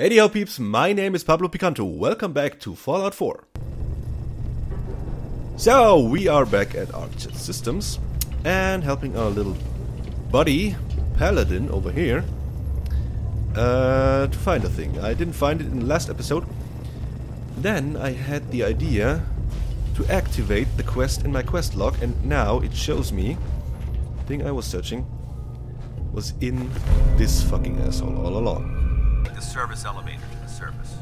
Hey yo peeps, my name is Pablo Picanto. Welcome back to Fallout 4. So, we are back at ArcJet Systems and helping our little buddy, Paladin, over here uh, to find a thing. I didn't find it in the last episode. Then I had the idea to activate the quest in my quest log and now it shows me the thing I was searching was in this fucking asshole all along the service elevator to the surface.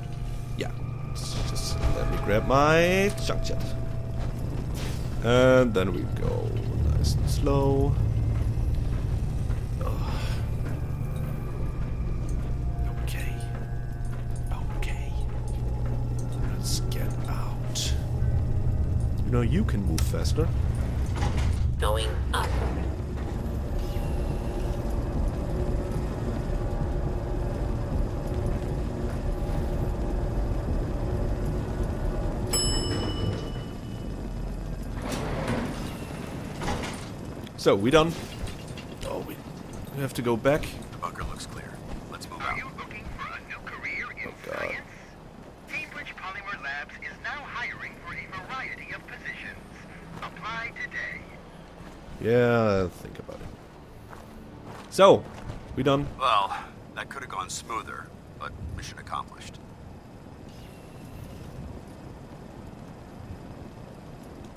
Yeah. Just let me grab my junk jet. And then we go nice and slow. Okay. Okay. Let's get out. You know, you can move faster. Going up. So, we done? Oh, we, we have to go back. The bunker looks clear. Let's move Are out. you looking for a new career in Oh, God. science? Cambridge Polymer Labs is now hiring for a variety of positions. Apply today. Yeah, think about it. So, we done? Well, that could have gone smoother, but mission accomplished.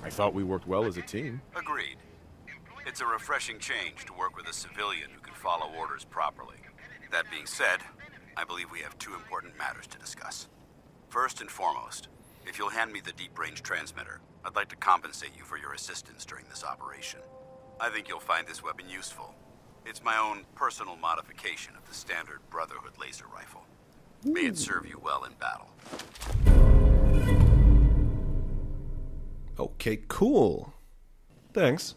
I thought we worked well as a team. Agreed. It's a refreshing change to work with a civilian who can follow orders properly. That being said, I believe we have two important matters to discuss. First and foremost, if you'll hand me the deep range transmitter, I'd like to compensate you for your assistance during this operation. I think you'll find this weapon useful. It's my own personal modification of the standard Brotherhood laser rifle. May it serve you well in battle. Okay, cool. Thanks.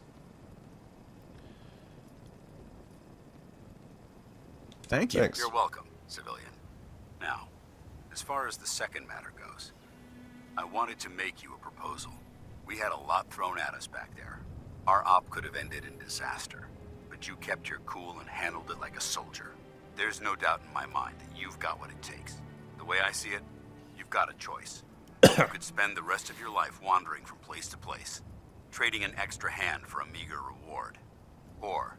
Thank you. Thanks. You're welcome, civilian. Now, as far as the second matter goes, I wanted to make you a proposal. We had a lot thrown at us back there. Our op could have ended in disaster, but you kept your cool and handled it like a soldier. There's no doubt in my mind that you've got what it takes. The way I see it, you've got a choice. you could spend the rest of your life wandering from place to place, trading an extra hand for a meager reward. Or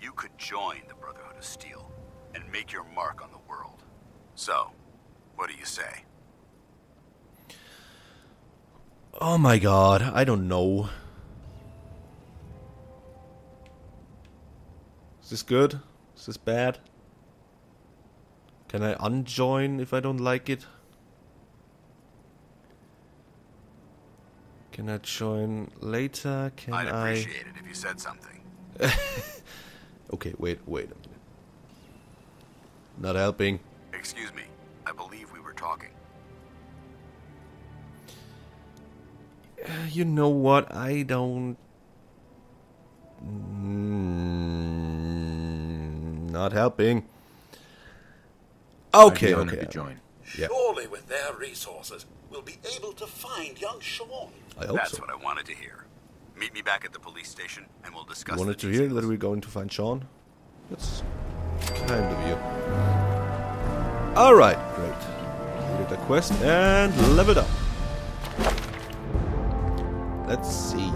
you could join the Brotherhood of Steel and make your mark on the world. So, what do you say? Oh my god, I don't know. Is this good? Is this bad? Can I unjoin if I don't like it? Can I join later? Can I'd I? appreciate it if you said something. Okay, wait, wait a minute. Not helping. Excuse me, I believe we were talking. You know what? I don't. Mm, not helping. Okay, okay. to join. Surely with their resources, we'll be able to find young Shaun. I hope That's so. what I wanted to hear. Meet me back at the police station and we'll discuss You wanted the to hear that we're going to find Shaun? That's kind of you. Alright, great. Did the quest and leveled up. Let's see.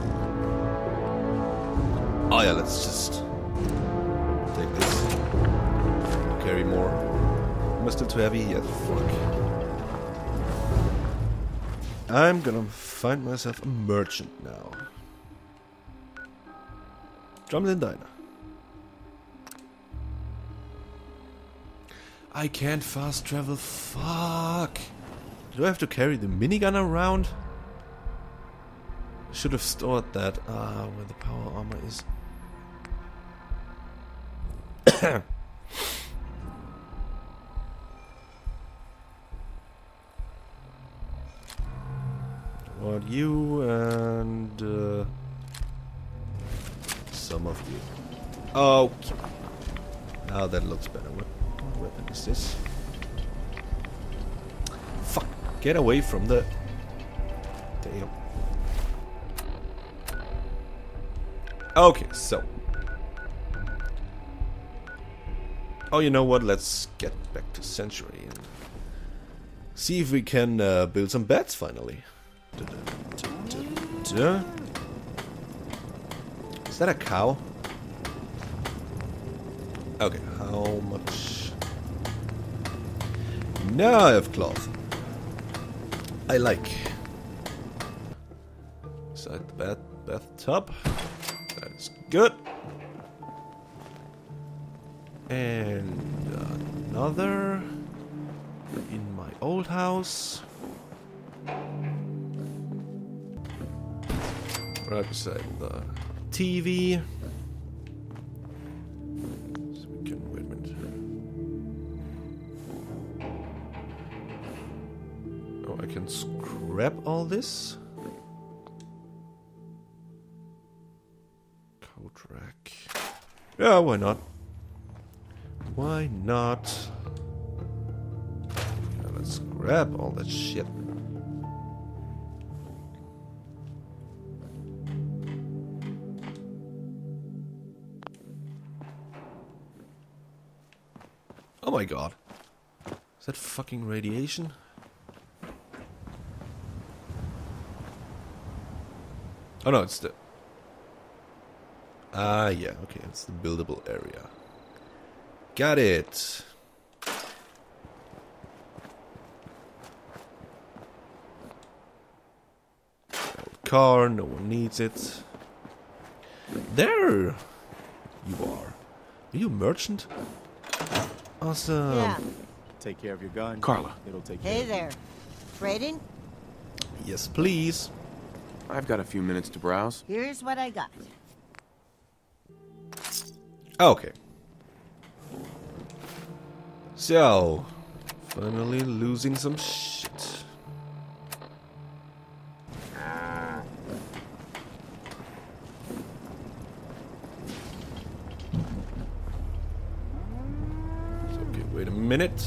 Oh yeah, let's just take this. Carry more. Am I still too heavy? Yeah, fuck. I'm gonna find myself a merchant now. Drumlin Diner. I can't fast travel. Fuck. Do I have to carry the minigun around? Should have stored that. Ah, where the power armor is. Want you and uh, some of you. Oh, Now that looks better. Weapon is this? Fuck! Get away from the. Damn. Okay, so. Oh, you know what? Let's get back to Sanctuary and See if we can uh, build some beds finally. Is that a cow? Okay, how much? Now I have cloth. I like. Inside the bath bathtub. That is good. And another in my old house. Right beside the TV. This. Coat rack. Yeah, why not? Why not? Yeah, let's grab all that shit. Oh my god. Is that fucking radiation? Oh no, it's the... Ah, yeah, okay, it's the buildable area. Got it. Old car, no one needs it. There you are. Are you a merchant? Awesome. Yeah. Take care of your gun. Carla. It'll take Hey care. there. Trading? Yes, please. I've got a few minutes to browse. Here's what I got. Okay. So, finally losing some shit. So, okay, wait a minute.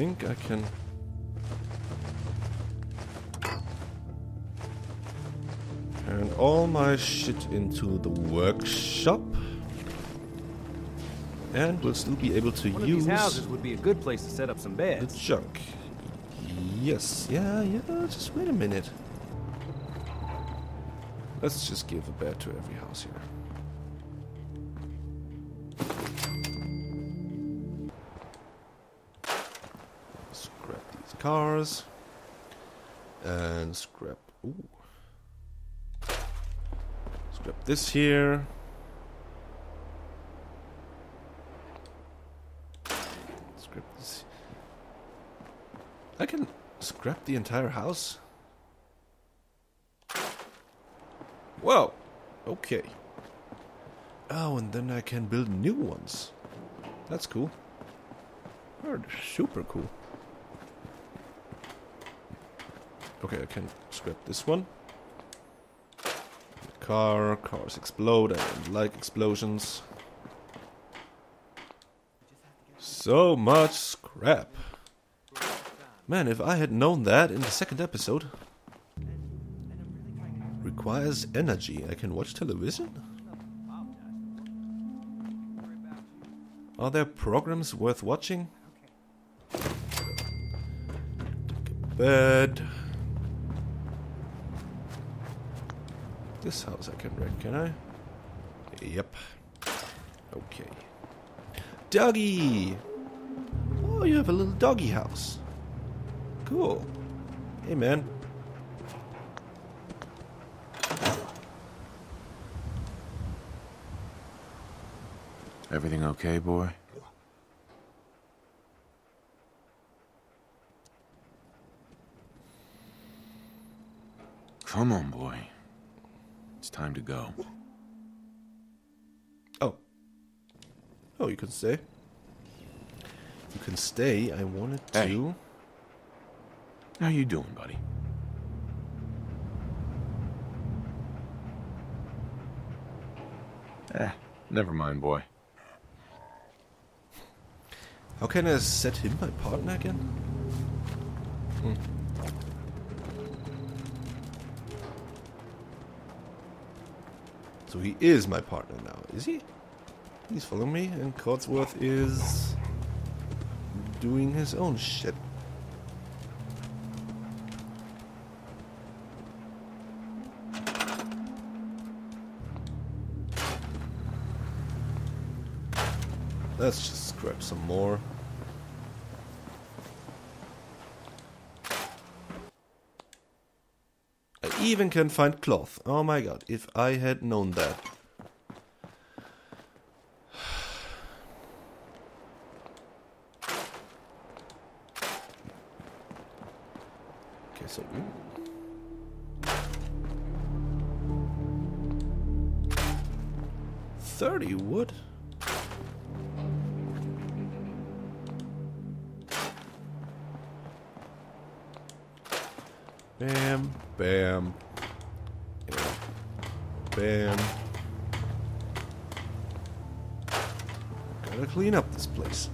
Think I can. Turn all my shit into the workshop. And we'll still be able to One use these houses would be a good place to set up some beds. the junk. Yes, yeah, yeah, just wait a minute. Let's just give a bed to every house here. Cars. And scrap. Ooh. Scrap this here. Scrap this. I can scrap the entire house? Whoa. Okay. Oh, and then I can build new ones. That's cool. Super cool. Okay, I can scrap this one. Car, cars explode. I don't like explosions. So much scrap. Man, if I had known that in the second episode. Requires energy. I can watch television? Are there programs worth watching? Bed. This house I can rent, can I? Yep. Okay. Doggy! Oh, you have a little doggy house. Cool. Hey, man. Everything okay, boy? Come on, boy. It's time to go. Oh. Oh, you can stay. You can stay. I wanted Hey. to. How you doing, buddy? Eh, never mind, boy. How can I set him my partner again? Hmm. So he is my partner now, is he? He's following me, and Codsworth is doing his own shit. Let's just grab some more. I even can find cloth. Oh my god, if I had known that. Bam. Gotta clean up this place.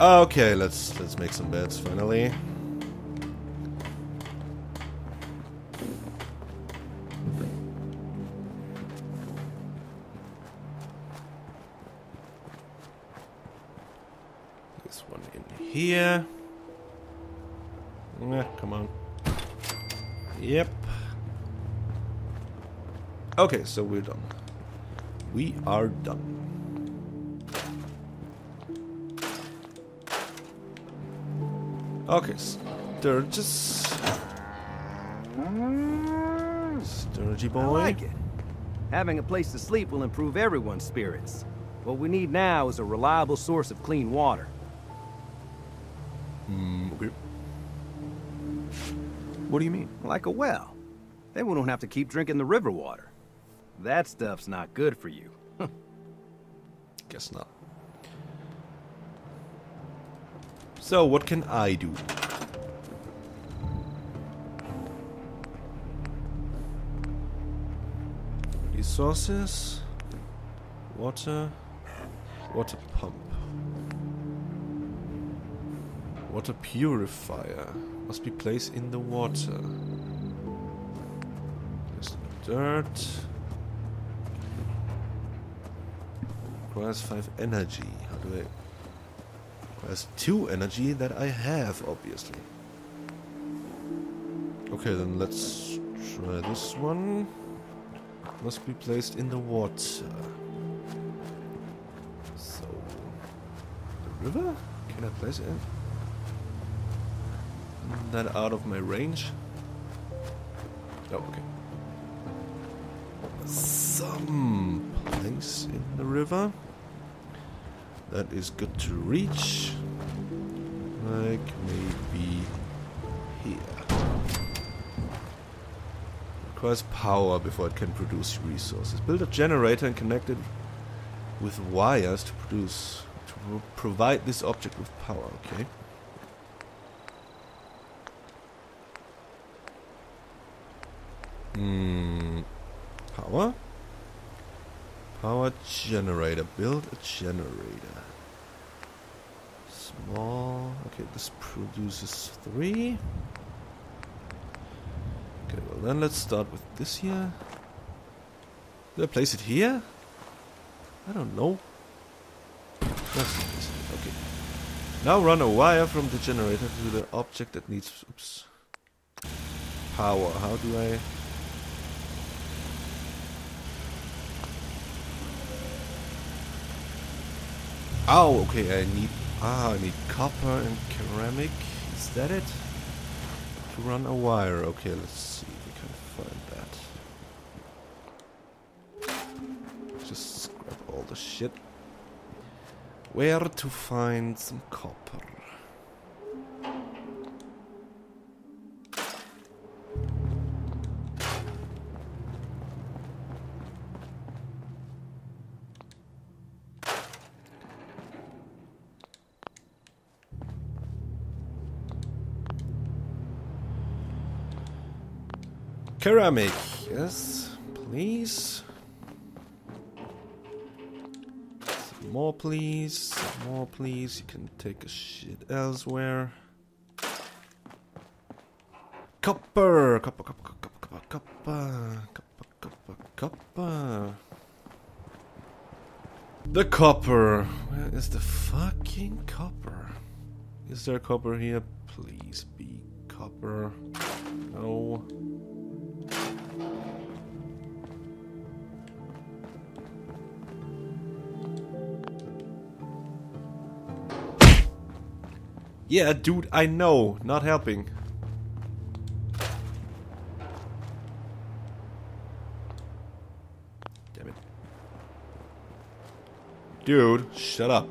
Okay, let's let's make some beds finally. This one in here. Yeah, come on. Yep. Okay, so we're done. We are done. Okay, Sturgis. Sturgy I like it. Having a place to sleep will improve everyone's spirits. What we need now is a reliable source of clean water. Mm, okay. What do you mean? Like a well. Then we don't have to keep drinking the river water. That stuff's not good for you. Guess not. So, what can I do? Resources, water, water pump, water purifier must be placed in the water. There's dirt. Requires five energy. How do I? Requires two energy that I have, obviously. Okay, then let's try this one. Must be placed in the water. So, the river? Can I place it? That out of my range? Oh, okay. Some place in the river. That is good to reach. Like maybe here. Requires power before it can produce resources. Build a generator and connect it with wires to produce to provide this object with power. Okay. Hmm. Power. Power generator. Build a generator. Small. Okay, this produces three. Okay, well then let's start with this here. Do I place it here? I don't know. Okay. Now run a wire from the generator to the object that needs oops, power. How do I... Oh, okay, I need... Ah, I need copper and ceramic. Is that it? To run a wire. Okay, let's see if we can find that. Just grab all the shit. Where to find some copper? Ceramic, yes, please. Some more, please. Some more, please. You can take a shit elsewhere. Copper, copper, copper, copper, copper, copper, copper, copper. The copper. Where is the fucking copper? Is there copper here? Please be copper. No. Yeah, dude, I know. Not helping. Damn it. Dude, shut up.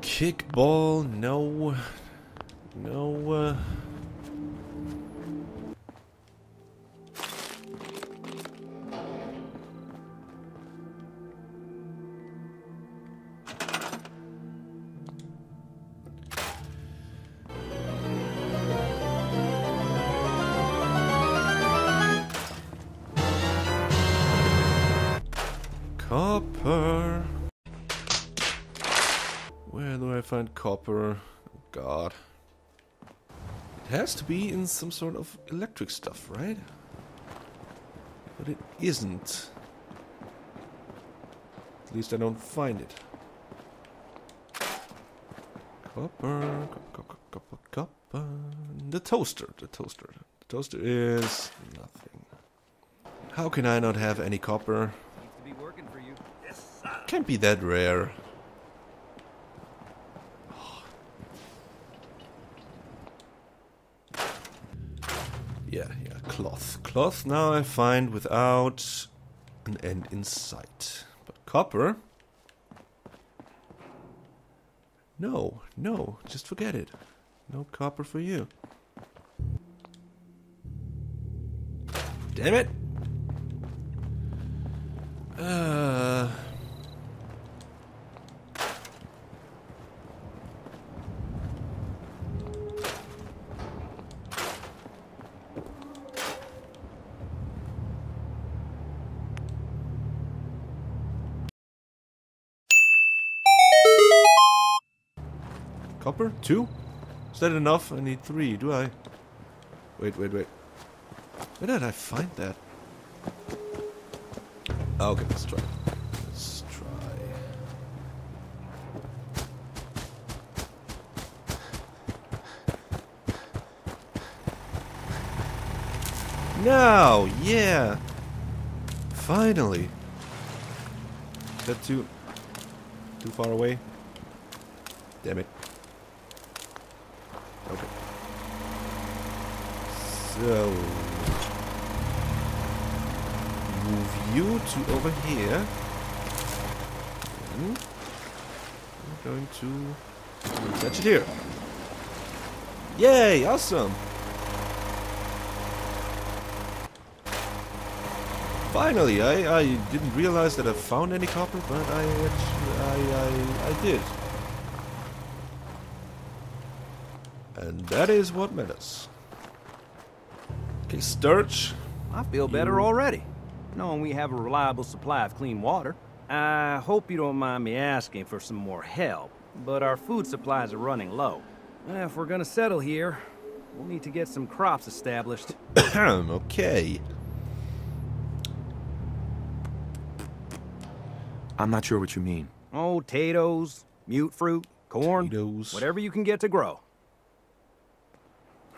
Kickball, no. No, uh... Copper. Where do I find copper? Oh god. It has to be in some sort of electric stuff, right? But it isn't. At least I don't find it. Copper, copper, copper, copper. The toaster, the toaster. The toaster is nothing. How can I not have any copper? Seems to be working for you. Can't be that rare. Yeah, yeah, cloth. Cloth now I find without an end in sight. But copper? No, no, just forget it. No copper for you. Damn it! Uh. Two? Is that enough? I need three, do I? Wait, wait, wait. Where did I find that? Ah, Okay, let's try. Let's try. Now, yeah. Finally. Is that too too far away? Damn it. Okay. So move you to over here. Then we're going to attach it here. Yay! Awesome! Finally, I, I didn't realize that I found any copper, but I actually, I, I, I did. And that is what matters. Okay, Sturge. I feel better already, knowing we have a reliable supply of clean water. I hope you don't mind me asking for some more help, but our food supplies are running low. If we're gonna settle here, we'll need to get some crops established. okay. I'm not sure what you mean. Oh, potatoes, mutfruit, corn, Potatoes. whatever you can get to grow.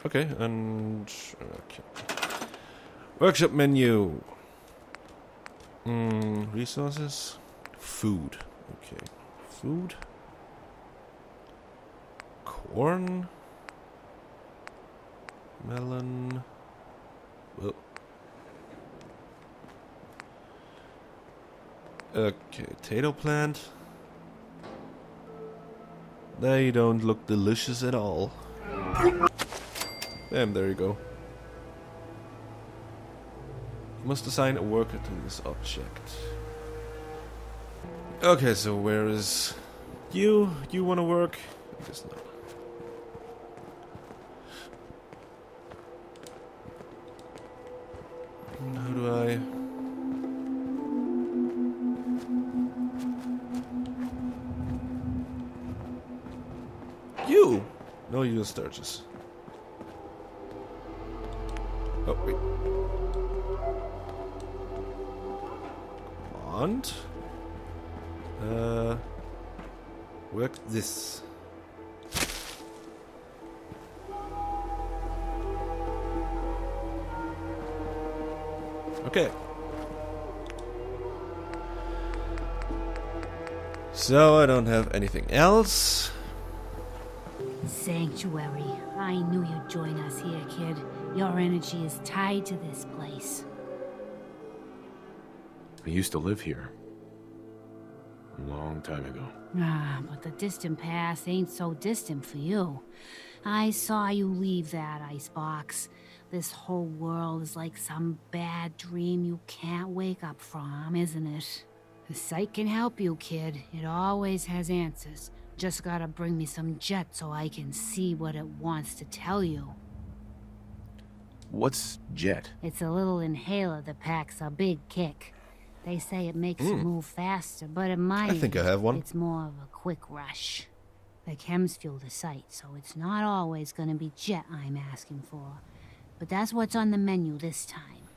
Okay, and okay. Workshop menu. Mm, resources. Food. Okay. Food. Corn. Melon. Well. Okay, potato plant. They don't look delicious at all. Bam, there you go. You must assign a worker to this object. Okay, so where is you? You wanna work? I guess not. How do I... You! No, you Sturgis. Oh, wait. And... Uh, work this. Okay. So I don't have anything else. Sanctuary. I knew you'd join us here, kid. Your energy is tied to this place. I used to live here. A long time ago. Ah, but the distant past ain't so distant for you. I saw you leave that icebox. This whole world is like some bad dream you can't wake up from, isn't it? The sight can help you, kid. It always has answers. Just gotta bring me some jet so I can see what it wants to tell you. What's Jet? It's a little inhaler that packs a big kick. They say it makes you move faster, but in my Hmm. I think I age, have one. It's more of a quick rush. The chems fuel the sight, so it's not always gonna be jet I'm asking for. But that's what's on the menu this time.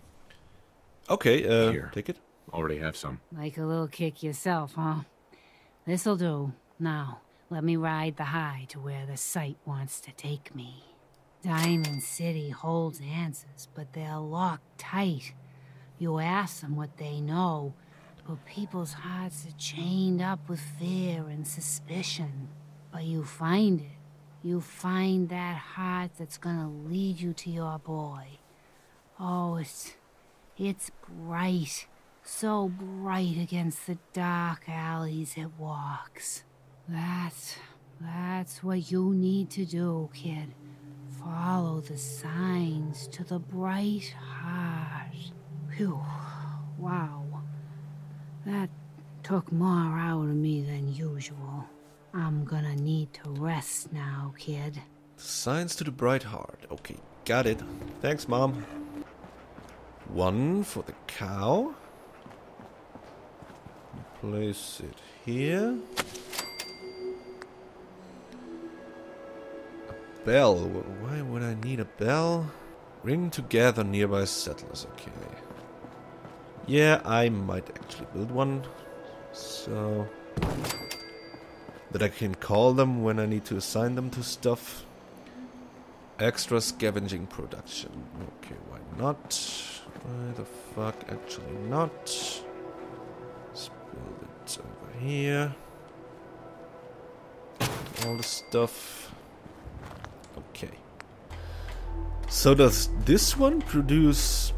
Okay, uh, Here. take it. Already have some. Like a little kick yourself, huh? This'll do. Now, let me ride the high to where the sight wants to take me. Diamond City holds answers, but they're locked tight. You ask them what they know, but people's hearts are chained up with fear and suspicion. But you find it. You find that heart that's gonna lead you to your boy. Oh, it's. it's bright. So bright against the dark alleys it walks. That's. that's what you need to do, kid. Follow the signs to the bright heart. Phew. Wow. That took more out of me than usual. I'm gonna need to rest now, kid. Signs to the bright heart. Okay, got it. Thanks, Mom. One for the cow. Place it here. Bell. Why would I need a bell? Ring together nearby settlers. Okay. Yeah, I might actually build one. So that I can call them when I need to assign them to stuff. Extra scavenging production. Okay, why not? Why the fuck actually not? Let's build it over here. All the stuff. Okay. So does this one produce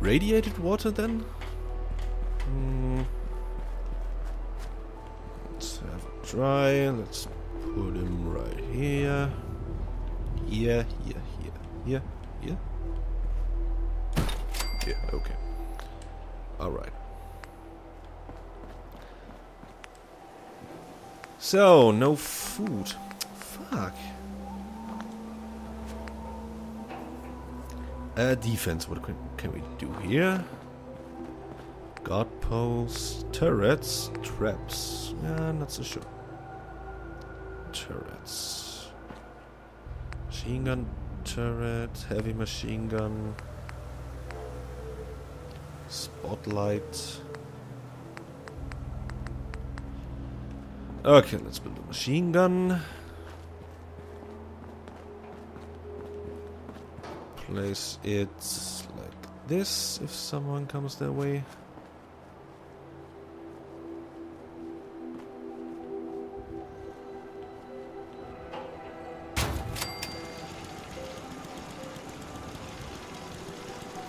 radiated water then? Hmm. Let's have a try. Let's put him right here. Here, here, here, here, here. Yeah, okay. Alright. So, no food. Fuck. Uh, defense, what can, we do here? Guard posts, turrets, traps. Yeah, not so sure. Turrets. Machine gun turret, heavy machine gun. Spotlight. Okay, let's build a machine gun. Place it like this if someone comes their way.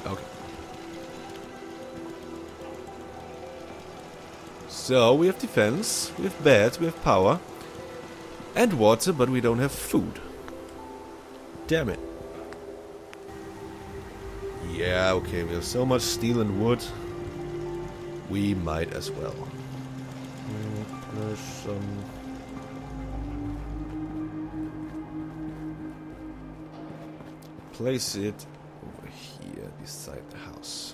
Okay. So we have defense, we have beds, we have power, and water, but we don't have food. Damn it. Yeah, okay, we have so much steel and wood. We might as well. Some. Place it over here beside the house.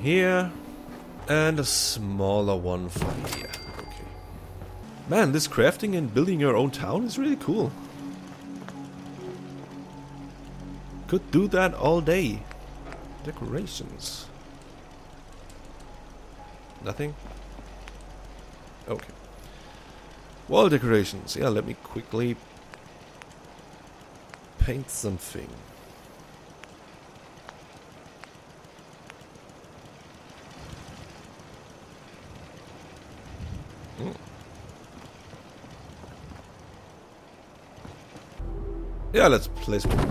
Here. And a smaller one for here. Okay. Man, this crafting and building your own town is really cool. Could do that all day. Decorations. Nothing? Okay. Wall decorations. Yeah, let me quickly paint something. Hmm. Yeah, let's place one.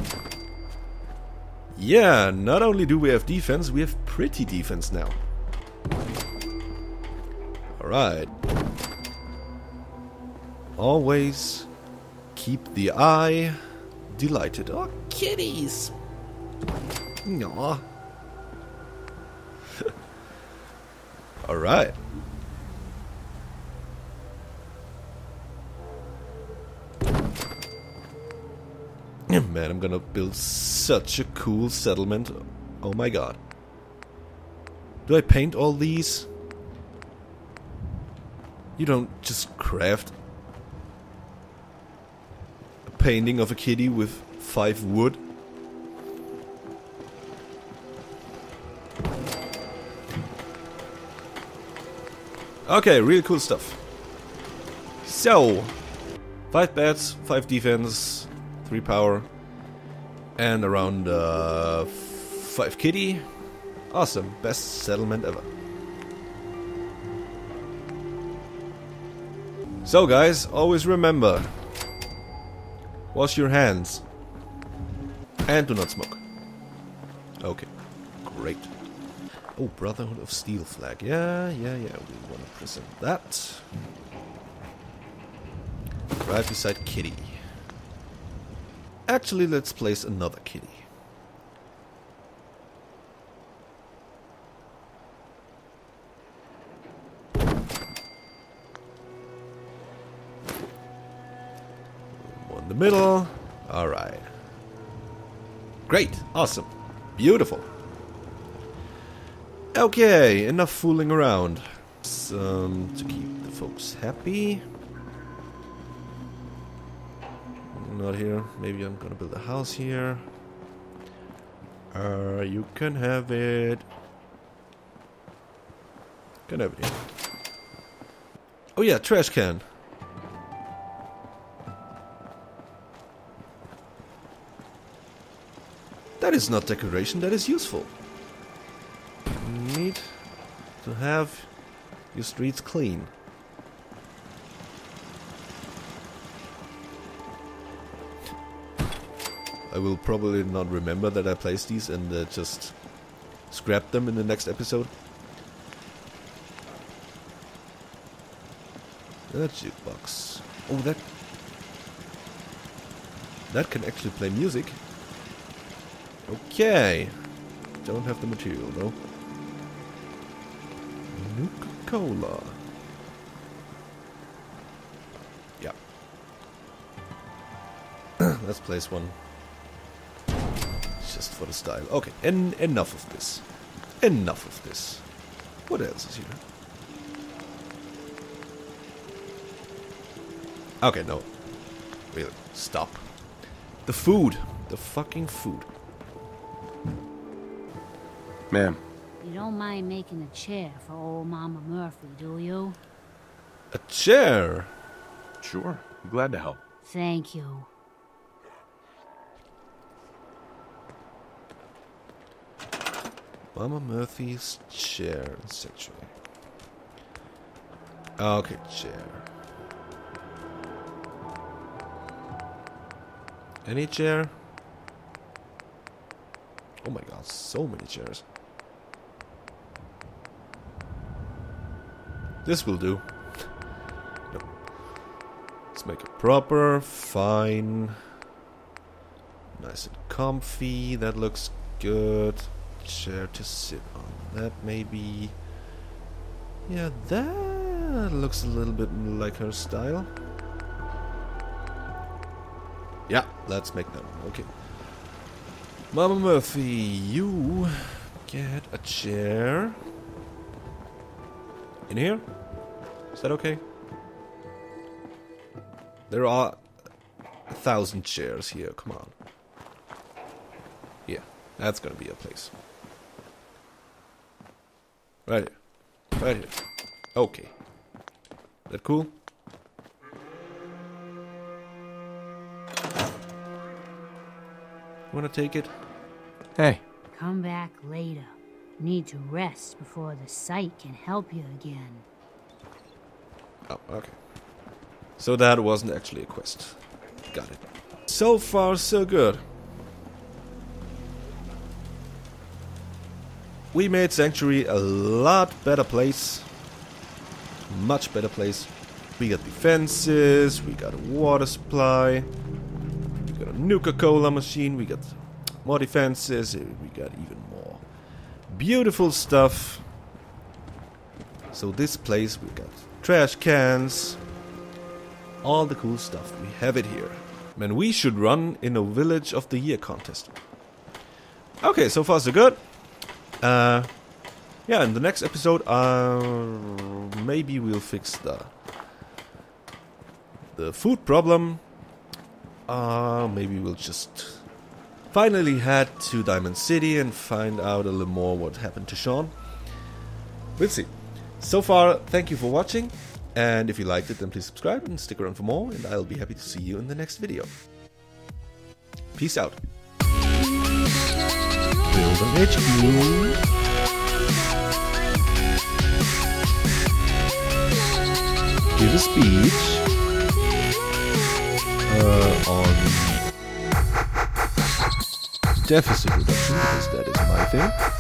Yeah, not only do we have defense, we have pretty defense now. Alright. Always keep the eye delighted. Oh, kitties! Aw. Alright. Man, I'm gonna build such a cool settlement. Oh my god. Do I paint all these? You don't just craft a painting of a kitty with five wood. Okay, really cool stuff. So, five bats, five defense, three power, and around uh, five kitty. Awesome, best settlement ever. So guys, always remember, wash your hands and do not smoke. Okay, great. Oh, Brotherhood of Steel flag. Yeah, yeah, yeah, we want to present that. Right beside Kitty. Actually, let's place another kitty. One in the middle. Alright. Great. Awesome. Beautiful. Okay, enough fooling around. Some to keep the folks happy. Not here. Maybe I'm gonna build a house here. Uh, you can have it. Can have it here. Oh yeah, trash can. That is not decoration, that is useful. Need to have your streets clean. I will probably not remember that I placed these and uh, just scrap them in the next episode. A jukebox. Oh, that... That can actually play music. Okay. Don't have the material, though. Nuka-Cola. Yeah. Let's place one. Just for the style. Okay, en enough of this. Enough of this. What else is here? Okay, no. Really, stop. The food. The fucking food. Ma'am, You don't mind making a chair for old Mama Murphy, do you? A chair. sure. Glad to help. Thank you. Mama Murphy's chair sanctuary. Okay, chair. Any chair? Oh my god, so many chairs. This will do. Yep. Let's make it proper, fine. Nice and comfy, that looks good. Chair to sit on. That maybe... Yeah, that looks a little bit like her style. Yeah, let's make that one. Okay. Mama Murphy, you get a chair. In here? Is that okay? There are a thousand chairs here, come on. Yeah, that's gonna be a place. Right here. Right here. Okay. That cool? Wanna take it? Hey, Come back later. Need to rest before the sight can help you again. Oh, okay. So that wasn't actually a quest. Got it. So far, so good. We made Sanctuary a lot better place. Much better place. We got defenses, we got a water supply, we got a Nuka-Cola machine, we got more defenses, eh, we got even more beautiful stuff. So this place, we got trash cans, all the cool stuff. We have it here. Man, we should run in a Village of the Year contest. Okay, so far so good. Uh, yeah, in the next episode, uh, maybe we'll fix the the food problem. Uh, maybe we'll just finally head to Diamond City and find out a little more what happened to Shaun. We'll see. So far, thank you for watching. And if you liked it, then please subscribe and stick around for more. And I'll be happy to see you in the next video. Peace out. Build an HQ. Give a speech uh, on deficit reduction, because that is my thing.